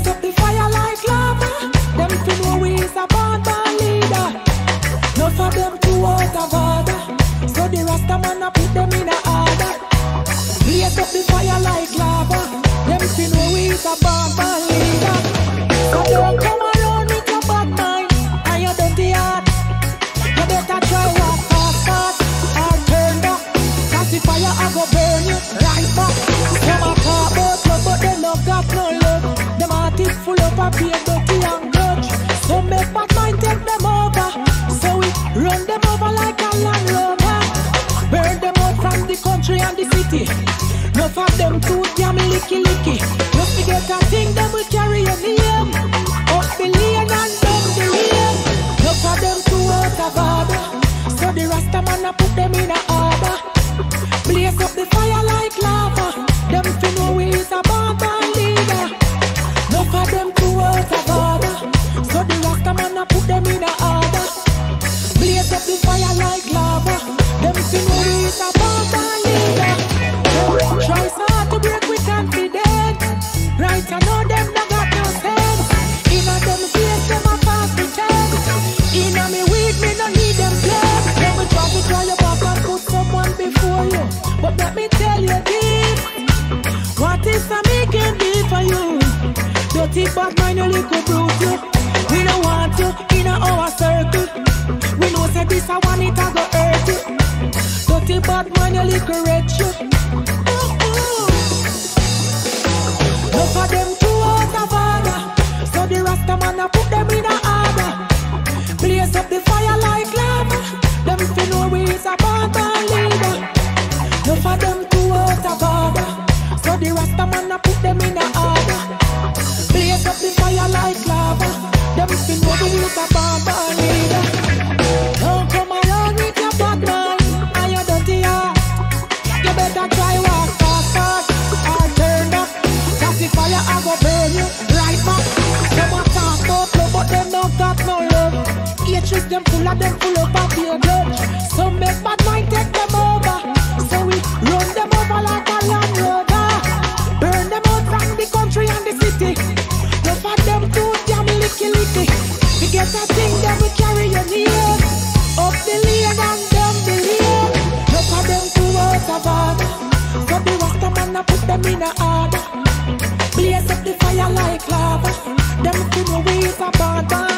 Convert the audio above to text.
blaze up the fire like lava. Them fi know we is a bad leader. Them. So the a put them order. Up the fire like lava. Them know a bad leader. Make take them over. So we run them over like a Land Rover. Burn them out from the country and the city. Enough of them too damn licky licky. Just get a thing them will carry a name. Up the lane and down the them. So the Rasta man a put them in a order. Blaze up the fire like lava. But let me tell you this. What is a me can be for you? Dirty bad mind, you little brute you. We don't want you in our circle. We know say this a one it a go hurt you. Dirty bad mind, you little wretch you. The Rasta man a put them in a order. Blaze up the fire like lava. Them know we is a barbara leader. Don't come around with your bad mind and your dirty heart. You better try walk faster or turn back. Cause the fire I go burn you right back. Them a talk about love, but them don't got no love. Hatred them full of them full of your blood. The city. Them too damn licky licky. We get a thing them we name. Up the lane and down the lane. Enough of them too out of order. So the Rasta man a put them in a order. Blaze up the fire like lava. Them know we is a bad